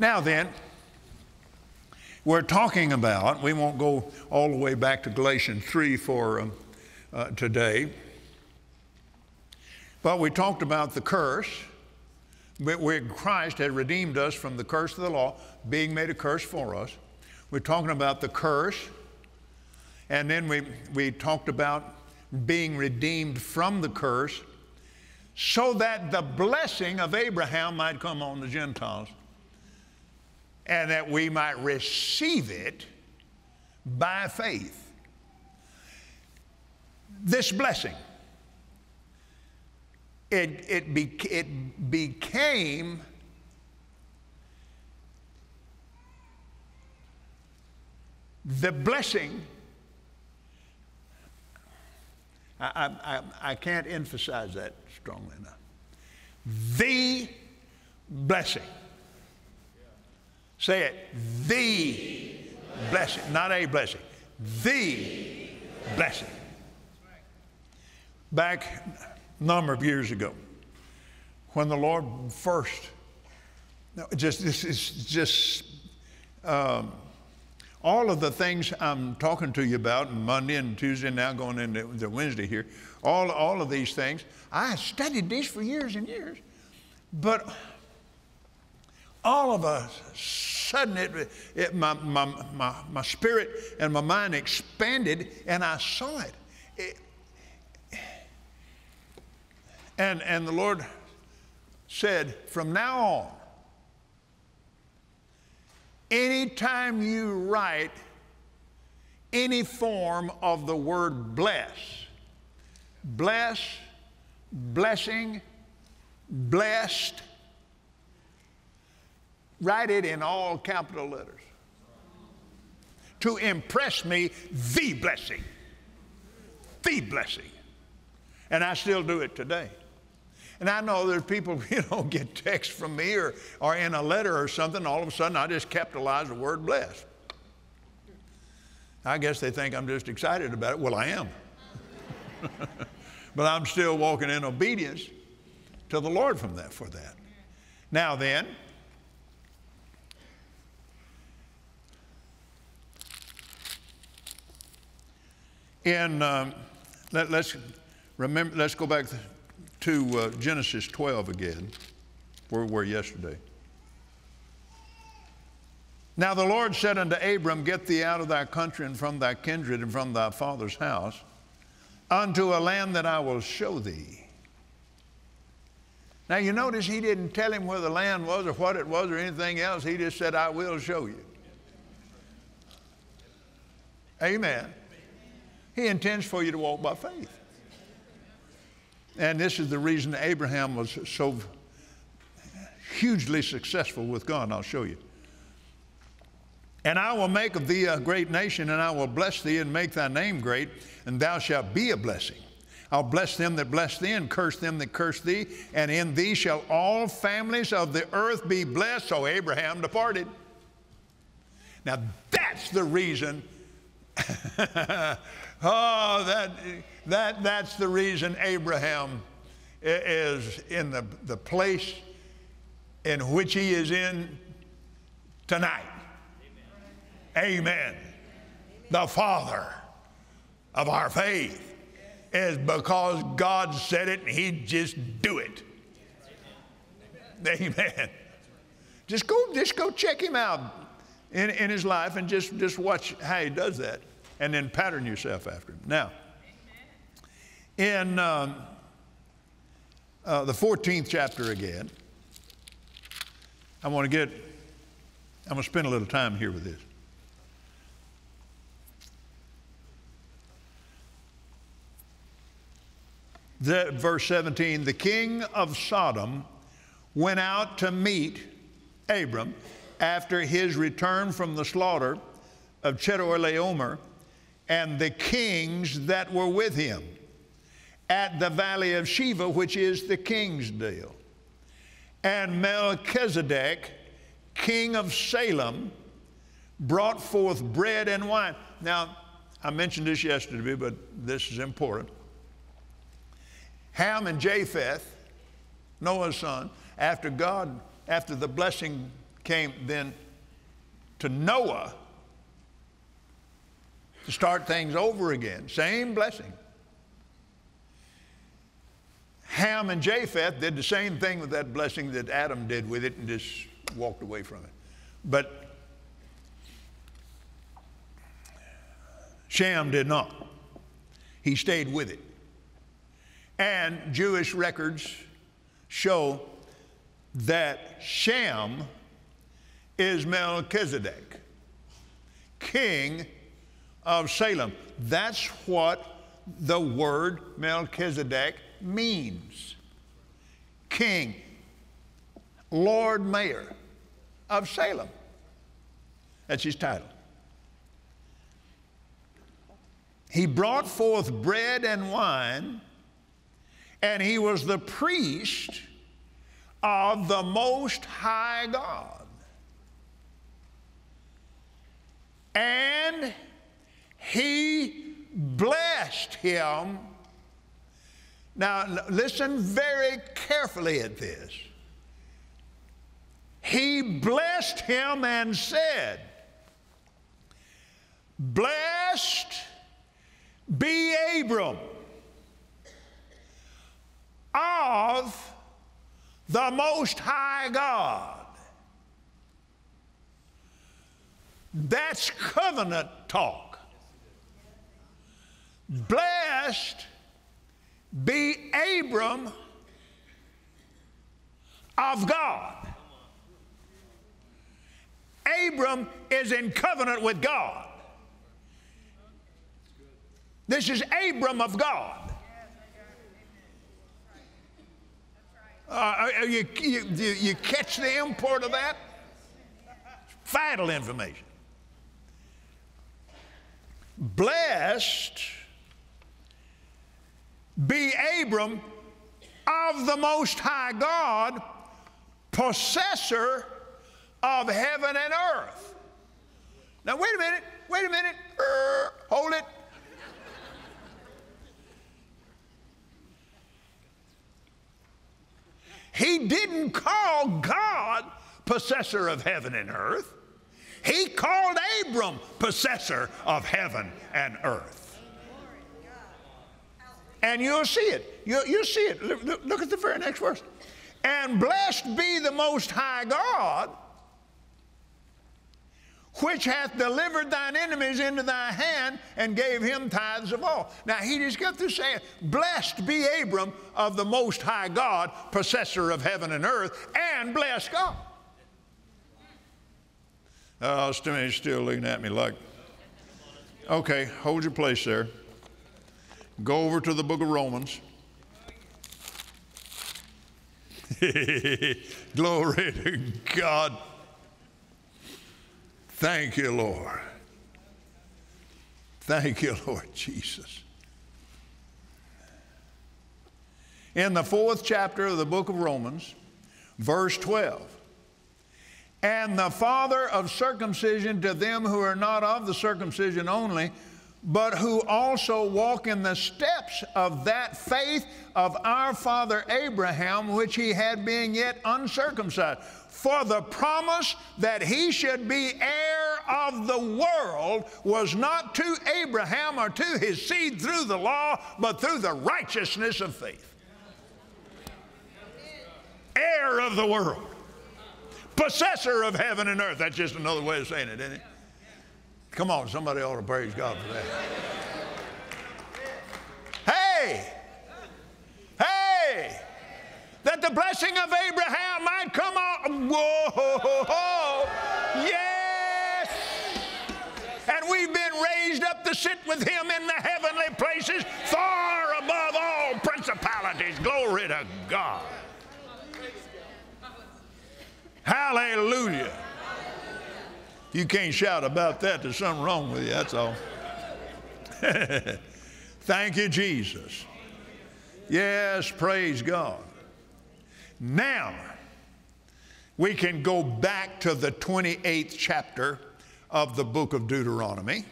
Now then, we're talking about, we won't go all the way back to Galatians 3 for um, uh, today, but we talked about the curse. Where Christ had redeemed us from the curse of the law, being made a curse for us. We're talking about the curse. And then we, we talked about being redeemed from the curse so that the blessing of Abraham might come on the Gentiles and that we might receive it by faith. This blessing, it, it, be, it became the blessing. I, I, I can't emphasize that strongly enough. The blessing. Say it. The blessing. Not a blessing. The blessing. Back a number of years ago, when the Lord first, just this is just um, all of the things I'm talking to you about Monday and Tuesday, now going into the Wednesday here, all, all of these things, I studied these for years and years. But all of a sudden, it, it, my, my, my, my spirit and my mind expanded, and I saw it. it. and, and the Lord said, From now on, anytime you write any form of the word bless, bless, blessing, blessed, write it in all capital letters to impress me the blessing. The blessing. And I still do it today. And I know there's people, you know, get text from me or, or in a letter or something, all of a sudden I just capitalize the word blessed. I guess they think I'm just excited about it. Well, I am. but I'm still walking in obedience to the Lord from that for that. Now then, in um, let, us remember let's go back to uh, genesis 12 again where we were yesterday. Now the lord said unto abram get thee out of thy country and from thy kindred and from thy father's house unto a land that i will show thee. Now you notice he didn't tell him where the land was or what it was or anything else. He just said i will show you. Amen he intends for you to walk by faith. And this is the reason Abraham was so hugely successful with God. I'll show you. And I will make of thee a great nation, and I will bless thee and make thy name great, and thou shalt be a blessing. I'll bless them that bless thee, and curse them that curse thee, and in thee shall all families of the earth be blessed. So Abraham departed. Now that's the reason Oh, that, that, that's the reason Abraham is in the, the place in which he is in tonight. Amen. Amen. The father of our faith is because God said it and he just do it. Amen. Amen. Just go, just go check him out in, in his life and just, just watch how he does that and then pattern yourself after him. Now, in um, uh, the 14th chapter again, I want to get, I'm going to spend a little time here with this. The, verse 17 the king of Sodom went out to meet Abram after his return from the slaughter of Chedorlaomer and the kings that were with him at the valley of Shaveh, which is the king's dale. And Melchizedek, king of Salem, brought forth bread and wine. Now, I mentioned this yesterday, but this is important. Ham and Japheth, Noah's son, after God, after the blessing came then to Noah to start things over again. Same blessing. Ham and Japheth did the same thing with that blessing that Adam did with it and just walked away from it. But Shem did not. He stayed with it. And Jewish records show that Shem is Melchizedek, king of Salem. That's what the word Melchizedek means king, Lord Mayor of Salem. That's his title. He brought forth bread and wine, and he was the priest of the Most High God. And he blessed him. Now, listen very carefully at this. He blessed him and said, Blessed be Abram of the Most High God. That's covenant talk. Blessed be Abram of God. Abram is in covenant with God. This is Abram of God. Uh, you, you, you catch the import of that? Vital information. Blessed be Abram of the Most High God, possessor of heaven and earth. Now, wait a minute, wait a minute, uh, hold it. He didn't call God possessor of heaven and earth. He called Abram possessor of heaven and earth. And you'll see it. You'll, you'll see it. Look, look, look at the very next verse. And blessed be the Most High God which hath delivered thine enemies into thy hand and gave him tithes of all. Now he just got through saying, Blessed be Abram of the Most High God, possessor of heaven and earth, and bless God. Oh, Stimmy's still looking at me like, okay, hold your place there. Go over to the book of Romans. Glory to God. Thank you, Lord. Thank you, Lord Jesus. In the fourth chapter of the book of Romans, verse 12, and the father of circumcision to them who are not of the circumcision only, but who also walk in the steps of that faith of our father Abraham, which he had being yet uncircumcised. For the promise that he should be heir of the world was not to Abraham or to his seed through the law, but through the righteousness of faith. Heir of the world, possessor of heaven and earth. That's just another way of saying it, isn't it? Come on, somebody ought to praise God for that. Hey! Hey! That the blessing of Abraham might come on. Whoa! Yes! And we've been raised up to sit with him in the heavenly places, far above all principalities. Glory to God. Hallelujah. You can't shout about that. There's something wrong with you, that's all. Thank you, Jesus. Yes, praise God. Now, we can go back to the 28th chapter of the book of Deuteronomy.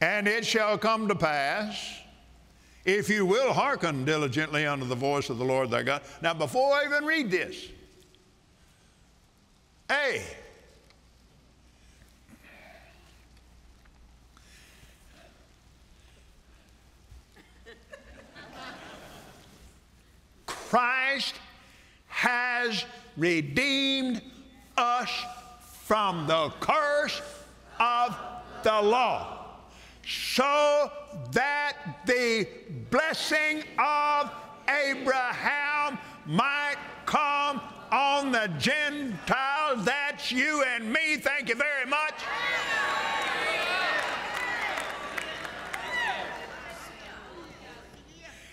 And it shall come to pass, if you will hearken diligently unto the voice of the Lord thy God. Now, before I even read this, A, Christ has redeemed us from the curse of the law so that the blessing of Abraham might come on the Gentiles. That's you and me. Thank you very much.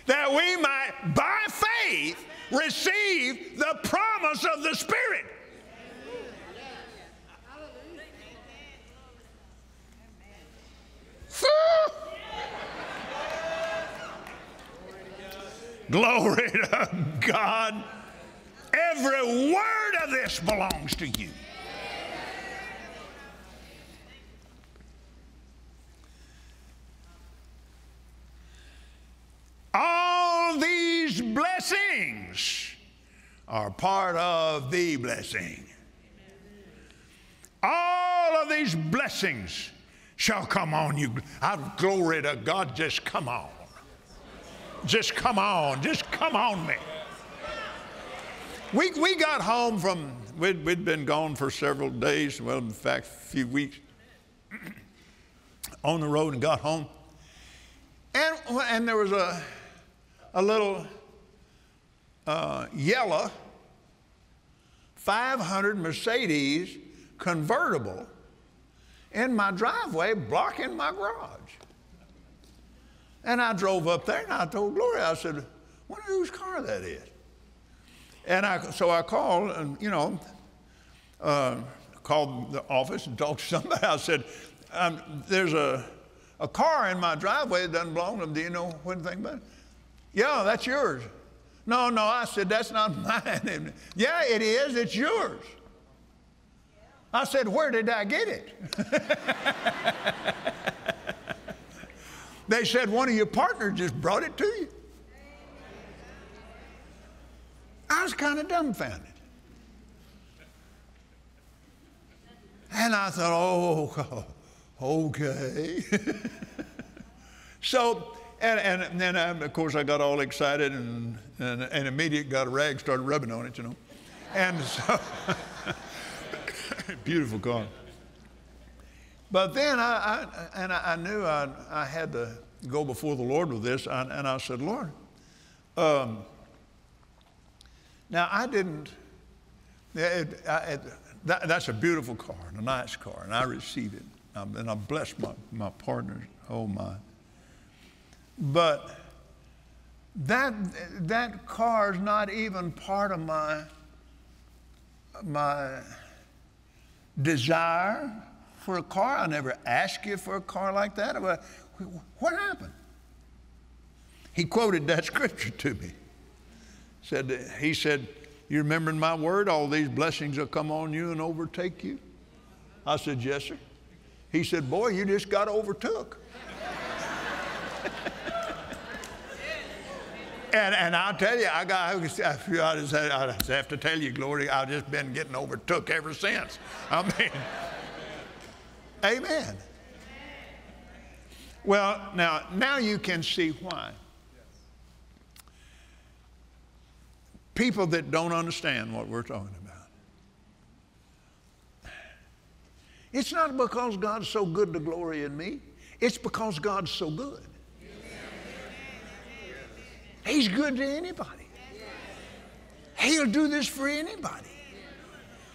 That we might, by faith, receive the promise of the Spirit. Glory to God. Every word of this belongs to you. All these blessings are part of the blessing. All of these blessings shall come on you. I glory to God, just come on. Just come on. Just come on me. We, we got home from, we'd, we'd been gone for several days, well, in fact, a few weeks on the road and got home. And, and there was a, a little uh, yellow 500 Mercedes convertible in my driveway blocking my garage. And I drove up there and I told Gloria, I said, wonder whose car that is. And I, so I called and, you know, uh, called the office and talked to somebody. I said, um, there's a, a car in my driveway that doesn't belong to them. Do you know anything about it? Yeah, that's yours. No, no, I said, that's not mine. yeah, it is. It's yours. I said, Where did I get it? they said, One of your partners just brought it to you. I was kind of dumbfounded. And I thought, oh, okay. so, and, and then, I, of course, I got all excited and, and, and immediately got a rag, started rubbing on it, you know. And so, Beautiful car. But then I, I and I, I, knew I, I had to go before the Lord with this, and I said, Lord, um, now I didn't, it, it, that, that's a beautiful car and a nice car, and I received it. And I blessed my, my partners. Oh my. But that, that car is not even part of my, my, desire for a car. I never asked you for a car like that. What happened? He quoted that scripture to me. Said, he said, You remembering my word? All these blessings will come on you and overtake you. I said, Yes, sir. He said, Boy, you just got overtook. And, and I'll tell you, I got, I just, I just have to tell you, Glory, I've just been getting overtook ever since. I mean, amen. Well, now, now you can see why. People that don't understand what we're talking about. It's not because God's so good to glory in me. It's because God's so good. He's good to anybody. He'll do this for anybody.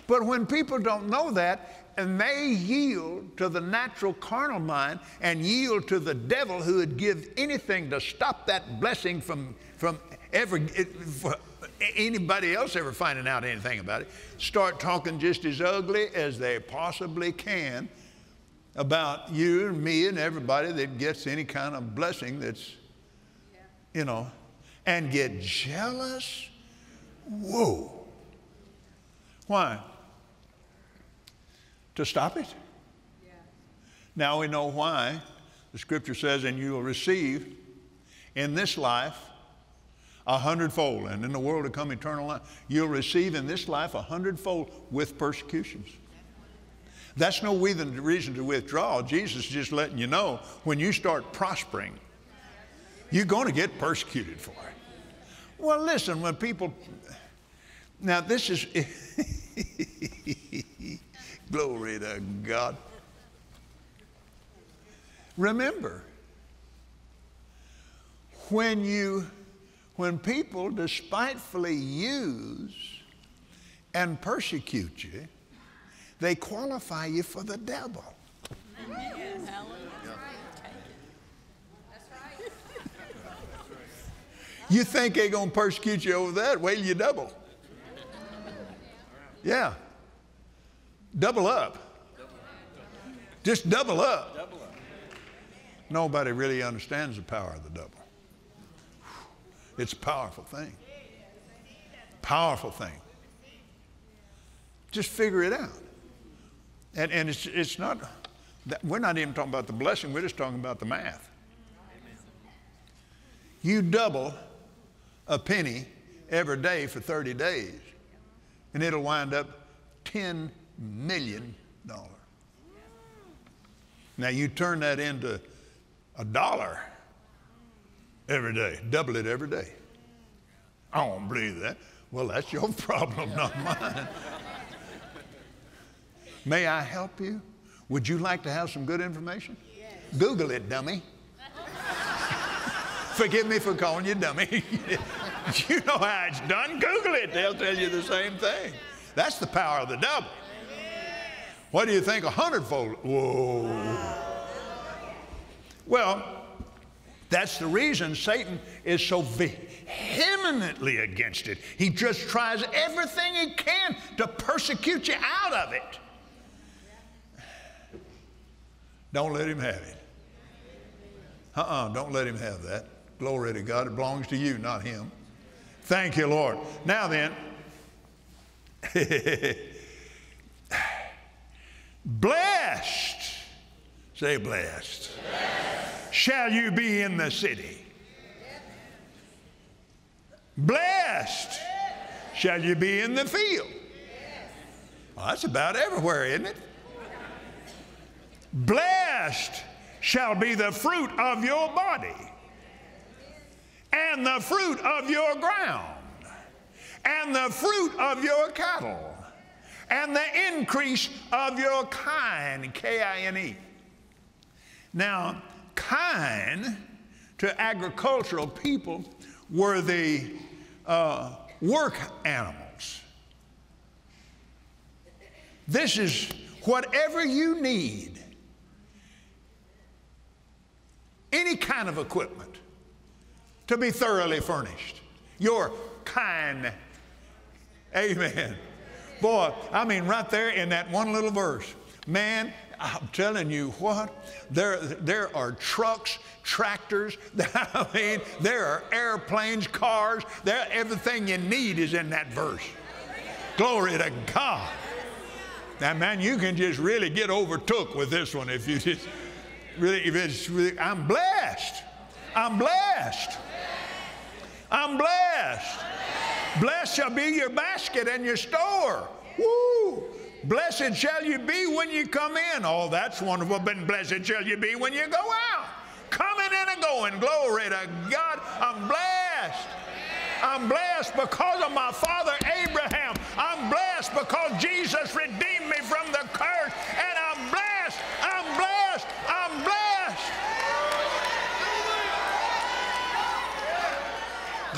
But when people don't know that, and they yield to the natural carnal mind and yield to the devil who would give anything to stop that blessing from, from ever, anybody else ever finding out anything about it, start talking just as ugly as they possibly can about you and me and everybody that gets any kind of blessing that's, you know, and get jealous? Whoa. Why? To stop it? Now we know why The scripture says, and you will receive in this life a hundredfold, and in the world to come eternal life. You'll receive in this life a hundredfold with persecutions. That's no reason to withdraw. Jesus is just letting you know when you start prospering, you're going to get persecuted for it. Well, listen, when people, now this is, glory to God. Remember, when you, when people despitefully use and persecute you, they qualify you for the devil. You think they're going to persecute you over that? Wait till you double. Yeah. Double up. Just double up. Nobody really understands the power of the double. It's a powerful thing. Powerful thing. Just figure it out. And, and it's, it's not, that, we're not even talking about the blessing, we're just talking about the math. You double a penny every day for 30 days, and it'll wind up $10 million. dollars. Now you turn that into a dollar every day, double it every day. I don't believe that. Well, that's your problem, not mine. May I help you? Would you like to have some good information? Yes. Google it, dummy. Forgive me for calling you dummy. you know how it's done. Google it. They'll tell you the same thing. That's the power of the double. What do you think a hundredfold? Whoa. Well, that's the reason Satan is so vehemently against it. He just tries everything he can to persecute you out of it. Don't let him have it. Uh uh-uh, uh, do not let him have that. Glory to God. It belongs to you, not him. Thank you, Lord. Now then, blessed, say blessed, blessed, shall you be in the city. Blessed shall you be in the field. Well, that's about everywhere, isn't it? Blessed shall be the fruit of your body, and the fruit of your ground, and the fruit of your cattle, and the increase of your kine, K I N E. Now, kine to agricultural people were the uh, work animals. This is whatever you need any kind of equipment to be thoroughly furnished. Your kine. Amen. Boy, I mean, right there in that one little verse, man, I'm telling you what, there, there are trucks, tractors, I mean, there are airplanes, cars, there, everything you need is in that verse. Glory to God. Now, man, you can just really get overtook with this one if you just really, if it's really, I'm blessed. I'm blessed. I'm blessed. Blessed shall be your basket and your store. Woo! Blessed shall you be when you come in. Oh, that's wonderful. But blessed shall you be when you go out. Coming in and going. Glory to God. I'm blessed. I'm blessed because of my father Abraham. I'm blessed because Jesus redeemed me from the curse. And I'm blessed. I'm blessed. I'm blessed.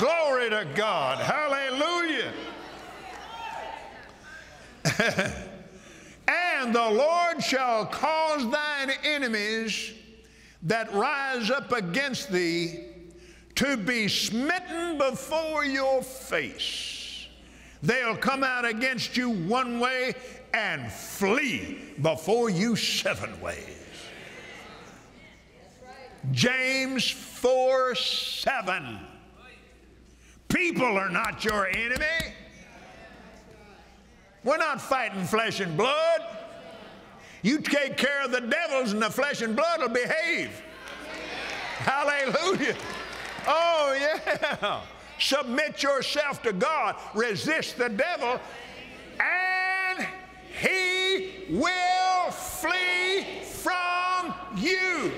Glory to God. Hallelujah. and the Lord shall cause thine enemies that rise up against thee to be smitten before your face. They'll come out against you one way and flee before you seven ways. James 4 7. People are not your enemy. We're not fighting flesh and blood. You take care of the devils, and the flesh and blood will behave. Hallelujah. Oh, yeah. Submit yourself to God, resist the devil, and he will flee from you.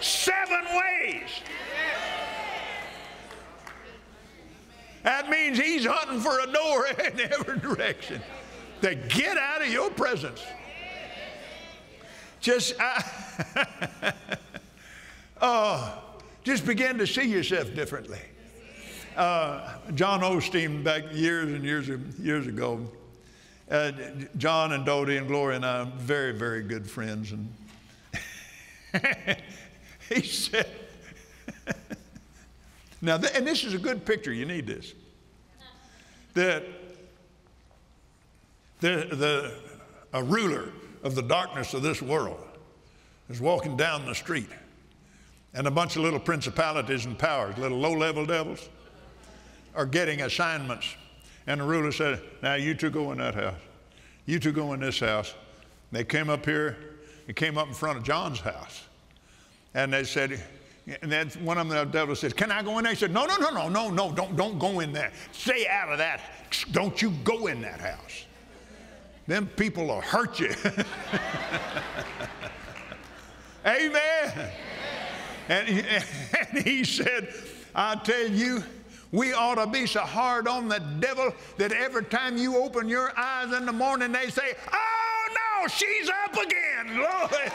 Seven ways. That means he's hunting for a door in every direction to get out of your presence. Just, uh, oh, just begin to see yourself differently. Uh, John Osteen, back years and years years ago, uh, John and Dodie and Gloria and I are very, very good friends. And he said, now, th- and this is a good picture, you need this. That the, the, a ruler of the darkness of this world is walking down the street, and a bunch of little principalities and powers, little low level devils, are getting assignments. And the ruler said, Now you two go in that house. You two go in this house. They came up here, they came up in front of John's house. And they said, and then one of them, the devil says, Can I go in there? He said, No, no, no, no, no, no, don't, don't go in there. Stay out of that. Don't you go in that house. Them people will hurt you. Amen. And he, and he said, I tell you, we ought to be so hard on the devil that every time you open your eyes in the morning, they say, Oh no, she's up again, Lord.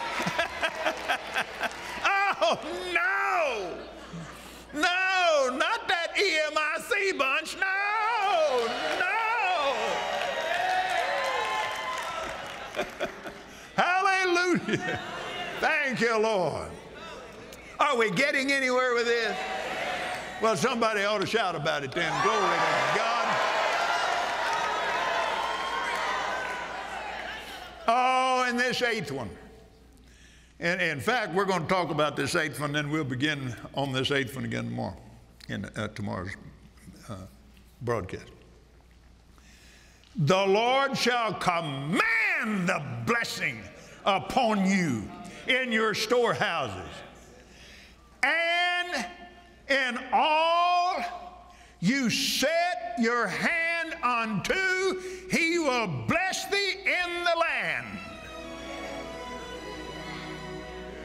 you, Lord. Are we getting anywhere with this? Well, somebody ought to shout about it then. Glory to God. Oh, and this eighth one. And in fact, we're going to talk about this eighth one, then we'll begin on this eighth one again tomorrow, in uh, tomorrow's uh, broadcast. The Lord shall command the blessing upon you in your storehouses and in all you set your hand unto, he will bless thee in the land.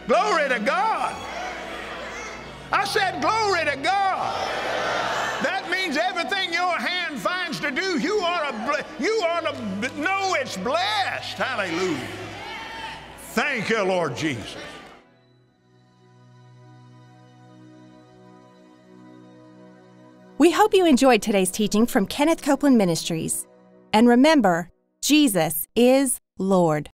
Glory to God. I said, Glory to God. That means everything your hand finds to do, you ought to, you ought to know it's blessed. Hallelujah. Thank you, Lord Jesus. We hope you enjoyed today's teaching from Kenneth Copeland Ministries. And remember, Jesus is Lord.